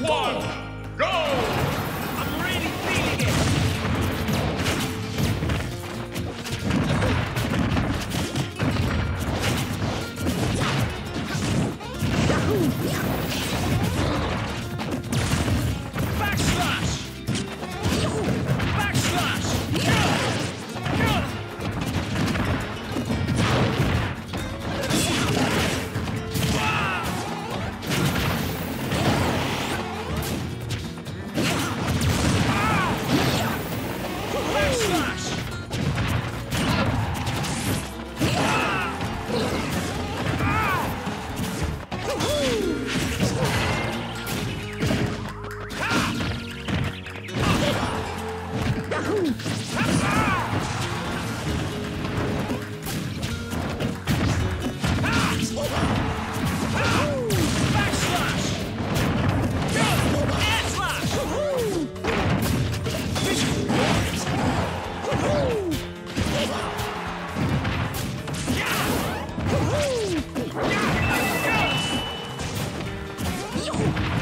one, Oh!